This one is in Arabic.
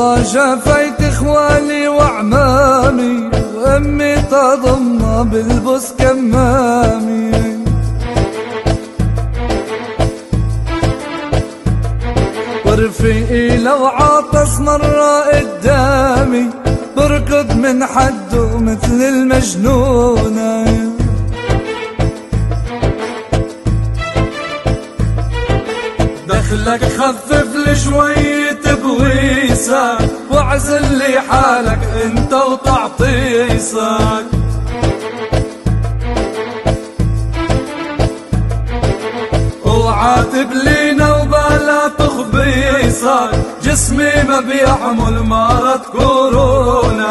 والله شفيت اخوالي وعمامي وامي تضمنا بالبس كمامي. ورفيقي لو عطس مرة قدامي بركض من حده مثل المجنونة. دخلك خفف لي شوي بويسك واعزل لي حالك انت وتعطيسك. وعاتب لي نوبة تخبيصك جسمي ما بيحمل مرض كورونا